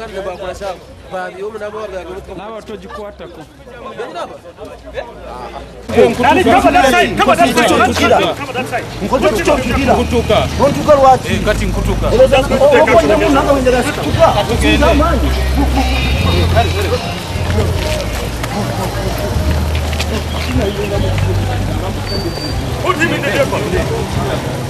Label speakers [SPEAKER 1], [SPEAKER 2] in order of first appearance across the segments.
[SPEAKER 1] kan da bakuna sha ba yau na ba ga gurin
[SPEAKER 2] na wato ji ko ta ko dan da ba dani kaba da sai kaba da sai kaba da sai kaba da sai kutuka kutuka kutuka kutuka ruwa eh kati kutuka ilo da ko ko ne mun na ga wanda da su kutuka kutuka man Ultimate Japan!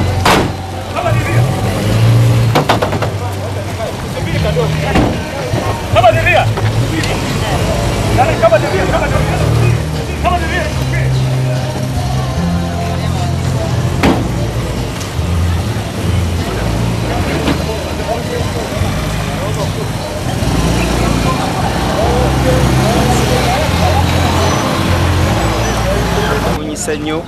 [SPEAKER 3] kunyisa nnyo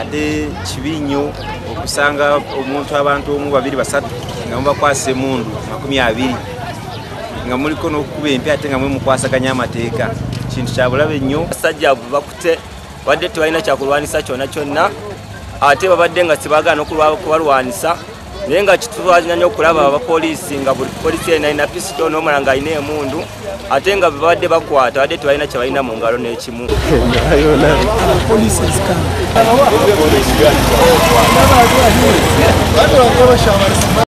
[SPEAKER 3] ate kibi nnyo okusanga omuntu abantu omu babiri basatu nga mubakwasa emundu makumi abiri nga muliko n'okukuba empya ate nga mwe mukwasaganya amateeka. Kintu kya bulabe nnyo.
[SPEAKER 4] Abasajja bakute badde tebalina kyakulwanisa kyonna kyonna ate babadde nga sibagaana kubalwanisa naye nga kitwazina nnyo okulaba abapoliisi nga buli polisi yena alina pisito n'omala nga alina emundu ate nga babadde bakwata badde tebalina kyebalina mu ngalo n'ekimu